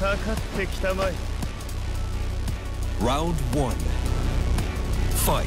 かかってきたまえ Round 1 Fight.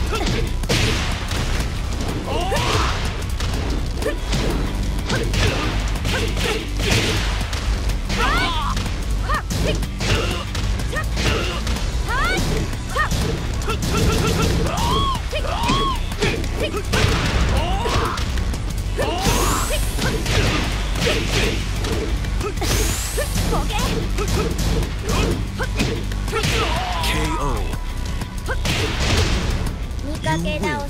ra cây nào